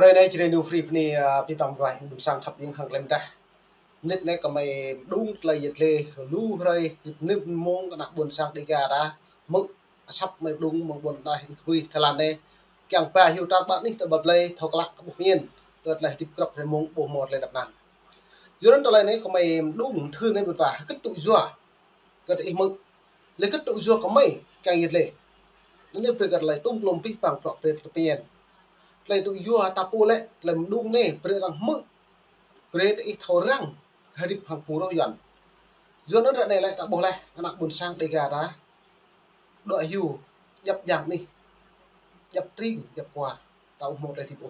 ព្រៃណៃជ្រេនូហ្វ្រីភ្នីពីតំរៃឌុងសាំថាប់យិងខាងក្លែមតានិតណែក៏មិនឌុងក្លែយទេលូរៃនិបមងកណាបុនសាំដេកាដាមកឆាប់មិនឌុងមកបុនដៃគួយថ្លានទេកាំងប៉ាហ៊ីវតាបាត់នេះទៅបបលេថកលាក់ក្បុះមានទៅលេះទីក្របព្រមងបុះមកលេដបណានយូរនតឡៃនេះក៏មិនឌុងធឺនេះបបាគិតទុយយោក៏អ៊ីមកលេគិតទុយយោក៏មិនកាយទេនេះព្រឹកឡៃទុំក្លុំពីប៉ាំងប្រកព្រេតពៀន lại lấy tập lại ta pu lệ làm đúng nè phải rằng mực phải ít thầu răng hay đi hàng phù đâu dần nó ra này lại ta bỏ lại cái nặng buồn sang đầy gà đá. Đội hiu nhập dạp đi. Nhập trinh nhập quà tạo một lại thì bộ.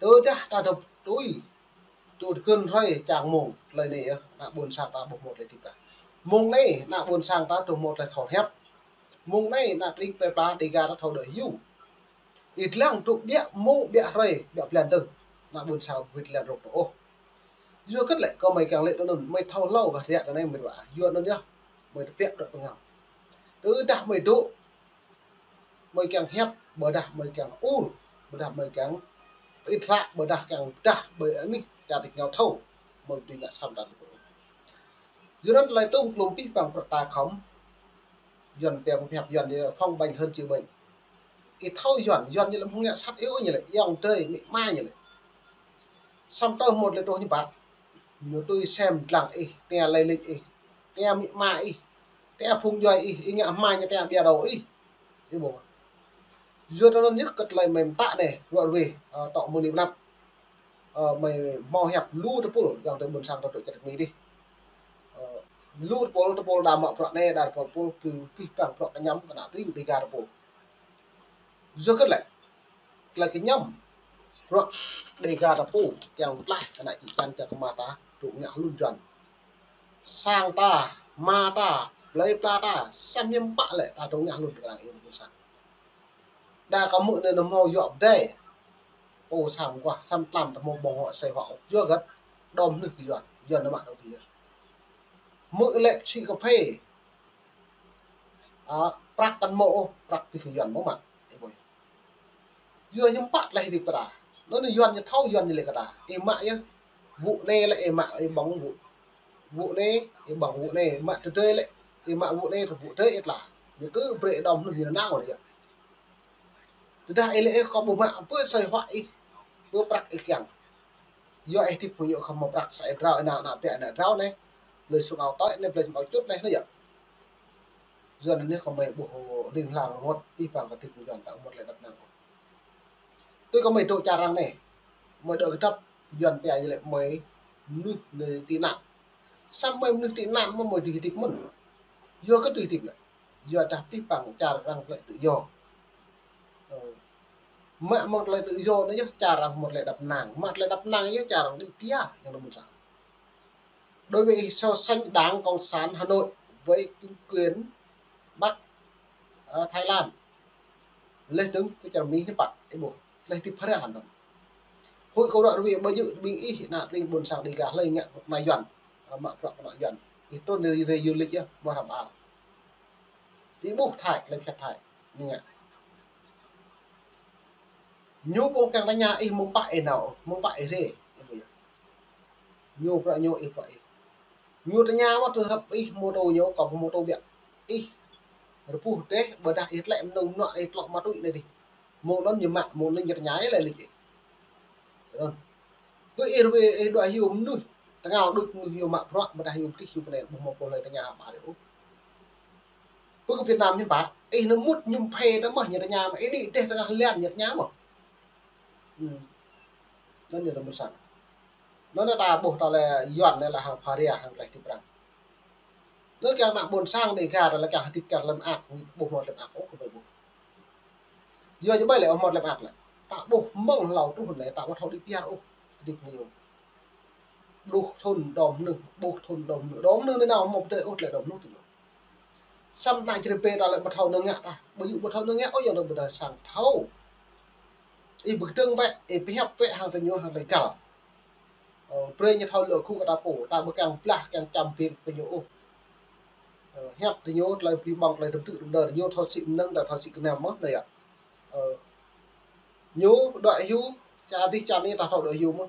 Tớ đã ta đọc tôi tôi cơn rơi, chàng mùng lời này đã buồn sang ta bộ một lại thì cả mùng này đã buồn sang ta trồng một lại thỏ thép. Mùng này đã trinh bè ba đi gà đã thầu đợi hiu ít lang trụ địa mô địa rầy địa plan đừng là buồn sao vịt là rục ô. Dưa cất lại có mấy càng lệ đó nằm mấy thâu lâu và thiệt cái này mình bảo dưa nó nhá mấy tiện đợi bằng ngọc tứ đã mấy độ mấy càng hẹp, bờ đã mấy càng u, bờ đã mấy càng ít lạ, bờ đã càng đã bởi ấy mình cha địch nhau thâu. Mấy tùy ngã xong đặt dưa nó lại tung lùm pít bằng ta khống dần tiệm hẹp, dần phong bành hơn chữ bệnh cái thâu dọn dọn như là không nghe sát yếu như là yong tơi mị ma như là xong tôi một lần tôi như bạn nếu tôi xem rằng ý te lây lịch ý te mị ma ý te phung doy ý ý ngạ mai như te bia đầu ý ý bộ dưa nó nhất cật lại mềm tạ này gọi về ờ, tọ một niệm năm ờ, mày mò hẹp lưu tập pul yang tới buồn sang tôi tự chặt mì đi. Lưu lu pol to pol da ma pra ne da pol pol pi pi pang pro nyam kana ring di gar po dưa cất lại là cái nhầm rồi để gà đập phủ kéo lại cái này chỉ chăn chặt mà ta trụ nhã luôn dần sang ta, ma ta lấy ta ta, xem nhầm bạ lệ ta trụ nhã luôn là yêu sang. Đa có mượn nên nó màu dọm đây ô, sang quả xăm làm một bộ họ xây họ dưa gất, đom nước kỳ dọn dần nó bạn đâu tiên. Mượn lệ chỉ có phê. À prak kan mộ prak thì dọn mo dưa nhưng bạn lại đi cả nó là dọn như thâu dọn như lệ cả em mạ nhá. Vụ nê lại em mạ em bóng vụ. Vụ nê em bóng vụ nê, mạ từ tơi lại. Em mạ vụ nê thì vụ tơi ít là. Như cứ bệ đồng nó gì nó nào rồi vậy Dah ele ko bu ma apa sai hwai. Bu prak do ấy thì phụ puyo không mo prak sai rau nào nào tiện na rau này lời xuống áo tối nên lời một chút này nó vậy. Giờ nên không mày bộ đình làng một, đi vào cái thịt gần tạo một lại đặt nào. Tôi có mấy chỗ trà răng này. Mới đỡ thấp, dần về lại mới nước người tị nạn. Sao mấy nước tị nạn mà mới tùy tịp mình. do cái tùy tịp lại. do đạp tiếp bằng trà răng lại tự do ờ. mẹ một lại tự do nó trà rằng một lại đập nàng, một lại đập nàng chứ, chả rằng đi tía nhưng nó muốn sao đối với so sánh đáng cộng sản Hà Nội với chính quyền Bắc ở Thái Lan lên đứng cái chả mỹ cái bạn cái buồn lấy tiếp phát hẳn rồi hội câu đoạn vị bây giờ bình ít hiện nạn lên buồn sạc đi cả lên nhận một mai dần. Mà các bạn dần. Thì tôi đi về du lịch mà làm ăn thì buộc thải lên khép thải. Như vậy nhu bộ càng đánh nhà ít mong bại nào, mong bại gì nhu ra nhu ít vậy. Nhu ra nhà mà tôi hợp ý mua đồ nhu còn mua đồ biện ý rồi pu thế bữa đại ít lại nông nọ ít lọ mà tụi này đi nyemak mo non nyer nyai le likron ku ir we e do hiu nu tengah du nu hiu mak pro bedah hiu ti hiu penen mo ko le tanya ba de u ku Việt Nam như bạn ấy nó mút nhung phê đó mà nhật nhà mà ấy đi, để tengah lian nhật nhà mà. Ừ. Nó như là một sản nó là ta buộc ta là dọn này là hàng paria hàng lại tiếp rằng nó càng nặng buồn sang để gà là càng thịt càng làm ạc buộc một làm ạc ốc của mình giờ như bây lại một lại ạc lại tạo bộ mong lầu trong hồn này tạo một thâu đi bia ô. Thịt nhiều. Đồ thôn đom nương bộ thôn đom nương đom nương thế nào một đời ốt lại đom nốt nhiều xăm lại chơi pe ta lại bắt thâu nâng ngã ta. Bởi dụ bắt thâu nâng ngã ôi giờ được một đời sang thâu ý bực tương i buktung ba i pihak pe hang tanyo hang lai kal pre ờ, như thâu lửa khu cả ta po ta bực càng plah càng cham pi ờ, cái nyo o hep tanyo lai pi bang lai dum tự dum da nyo thau si nang da thau si ka nam mo này ạ? à. Ờ. nhú đợi hữu, cha đi cha cani ta thọ đợi hữu mà.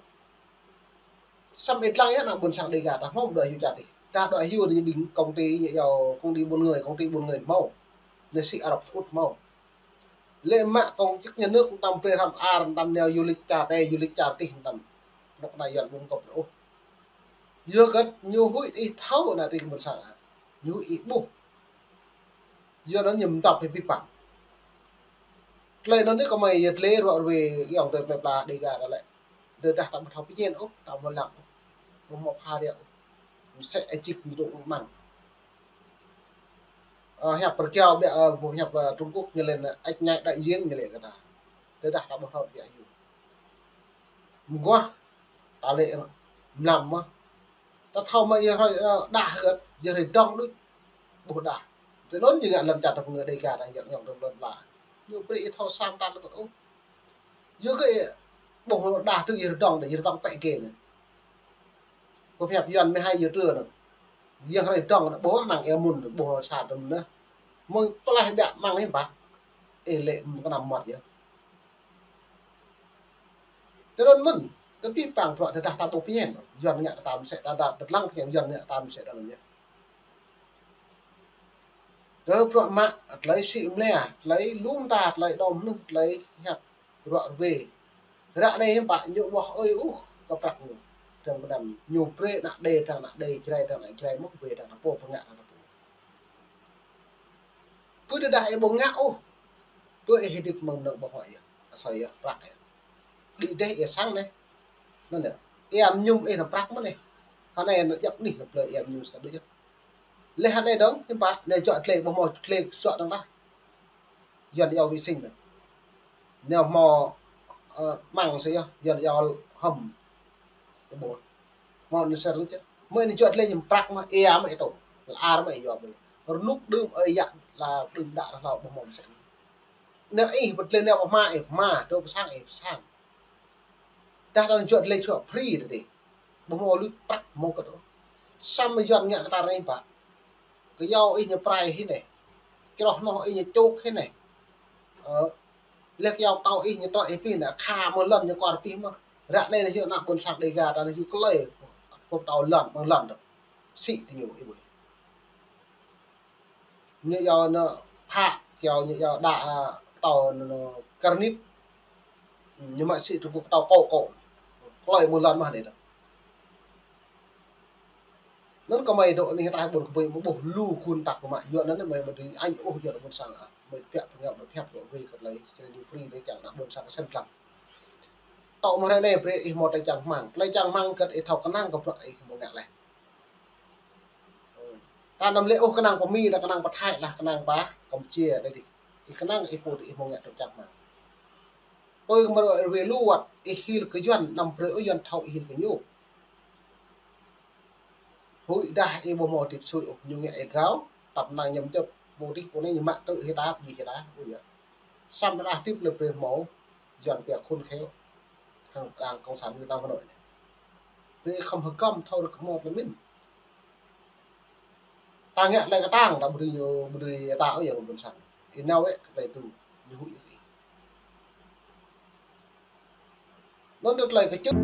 Xăm ít lăng hết là buồn sáng đây gà ta không đợi cha tỷ ta đợi hữu thì đính công ty nhẹ giàu công ty buôn người, công ty buôn người mau nên sĩ Ả Rập Út mau lệ mạ công, chức nhà nước cũng tầm pre làm ar tầm neo, du lịch cha tê du lịch cha tì tầm nó đại diện vùng cộng lỗ dưa gật nhiều hụi đi thấu, là tình buồn sáng nhiều ý bu dưa nó nhầm đọc thì bị phạm lấy nó có mày giật rồi về cái ông đời bẹp là đi gà đó lại. Đời đặt tầm học cái ốc tạm một lặng một một hai điệu sẽ chích như độ mặn hẹp bật treo bẹ một hẹp Trung Quốc như lên ờ, ách nhạy đại diện như lệ cái ta tới đặt tầm học vậy quá ta lệ làm mà. Ta thao mày ờ, ờ, rồi đã hết. Giờ thì đông đấy bộ đã thì nó như ngạn làm chặt được người đây cả này dạng nhận được lần lại như vậy thâu sang tan nó cũng như cái bộ đả từ giờ đông để giờ đông bậy kề này có phép dân mới hay giờ trưa nữa riêng hay đông bố mang em mùn bố sạt được nữa mong tôi lại đã mang lên bác ê lệ có nằm mọt vậy cho nên mình cái pi pang pro ta ta bo pien yon nya ta sẽ ta da lang yang yon nya ta sẽ da nya rơ pro ma lấy xịm um lẻ à, lấy lum tạt lấy đồng nu lấy hẹp pro về. Ra đây bạn nhụ bỏ ơi u có bạc nhiều trong cái đầm nhiều pre, đã đề thằng đã đề chơi thằng này chơi mốc về thằng nó po phong ngạ thằng nó po cứ đại bộ ngã u tôi hết được mầm nợ bỏ hỏi à, soi à, bạc đi đây ở sang nó nữa em nhung em prak hôm nay nó dập đi nó lời em nhung sao được លេហាត់នេះដឹងខ្ញុំបាទនៅជក់ក្លេរបស់មកក្លេសក់ដល់ណាយកយកវិសិញនៅមកអឺម៉ងស្អីយកយកហឹមទៅបងមកនិសិតលុចមើលនេះជក់ក្លេខ្ញុំប្រាក់មកអេអាមកអីទៅអារមកអីយកវិញរនុកឌឺមអីយ៉ាក់ឡាឌឺមដាក់របស់មកស្អីនៅអីបត់លេនៅម៉ាអីម៉ាទៅប្រសាងអីប្រសាងតែដល់ជក់ក្លេឈប់ព្រីទៅទេបងមកលុប្រាក់មកក៏ទៅសំយត់ញាក់តារ៉េបា យកអ៊ីញប្រៃហ៊ីនេះក្រោះនោះអ៊ីញជូកហ៊ីនេះអឺលះយកតោអ៊ីញតោអេពីណាខាមកលន់យកគាត់ពីមករកនេះយកណាគុនសាប់ដេកាតានេះយូក្លេពុកតោលន់មកលន់ទៅស៊ីទៅយូអីបុយញយកណាផាក់យកញយកដាក់តោការនិតញមកស៊ីទៅពុកតោកោកោក្លេមកលន់មកនេះ នឹងក៏មកដកនេះដែរបុនក្បួយបុះលូគូនតាក់មកយកនឹងមិនមិនអញអូសយកបុនសាំងអមិនពាក់ប្រញាប់ប្រភពរបស់វាក៏លៃជ្រើឌីហ្វ្រីនេះចាំដាក់បុនសាំងសិនខ្លាំងតោមករណីប្រេអ៊ីម៉ូតចាំម៉ាំងផ្លៃចាំម៉ាំងកឹកអ៊ីថោកណាំងក៏ប្រអ៊ីមកងាក់ឡេះតាមនំលេអូសកណាំងពមីដល់កណាំងបថៃឡាស់កណាំងបាកំជានេះអ៊ីកណាំងអ៊ីពូតអ៊ីមកងាក់ទៅចាំម៉ាំងអុយមករវាលូវត្តអ៊ីហ៊ីលកយន់នំប្រអ៊ីយន់ថោអ៊ីហ៊ីលកញូ hui dah e bo mo tip sui ok nyu nge e gao tập nang nhầm chập bo đi bo ne nyma tự he ta gì he ta ui ya sam ra tip le pre mo juan pe khôn khéo. Thằng càng cộng sản Việt Nam Hà Nội này. Nên không hợp công, thâu được một là mình. Ta nghe lại cái tang đã một đi nhiều, một đi tạo ở một sản. Thì nào ấy lại từ như hụi gì. Nó được lại cái chức